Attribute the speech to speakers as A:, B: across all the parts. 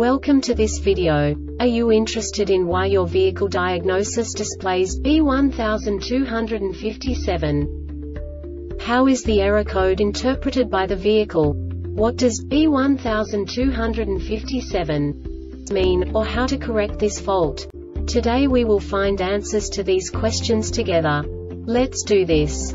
A: Welcome to this video. Are you interested in why your vehicle diagnosis displays B1257? How is the error code interpreted by the vehicle? What does B1257 mean, or how to correct this fault? Today we will find answers to these questions together. Let's do this.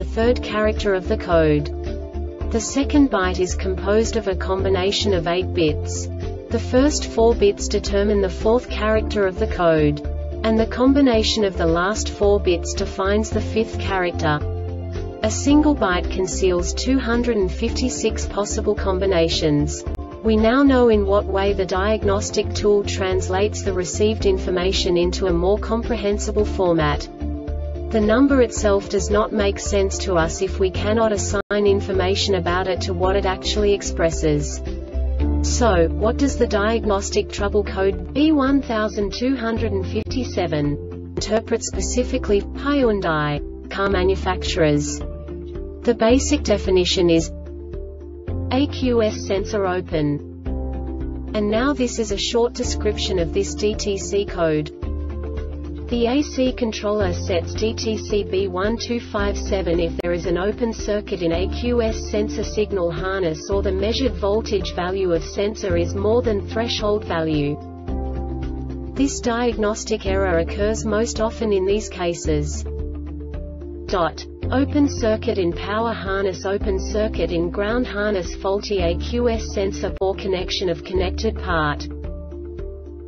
A: third character of the code. The second byte is composed of a combination of 8 bits. The first 4 bits determine the fourth character of the code. And the combination of the last 4 bits defines the fifth character. A single byte conceals 256 possible combinations. We now know in what way the diagnostic tool translates the received information into a more comprehensible format. The number itself does not make sense to us if we cannot assign information about it to what it actually expresses. So, what does the diagnostic trouble code B1257 interpret specifically Hyundai car manufacturers? The basic definition is AQS sensor open. And now this is a short description of this DTC code. The AC controller sets DTC B1257 if there is an open circuit in AQS sensor signal harness or the measured voltage value of sensor is more than threshold value. This diagnostic error occurs most often in these cases. Dot. Open circuit in power harness Open circuit in ground harness Faulty AQS sensor or connection of connected part.